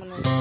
naman.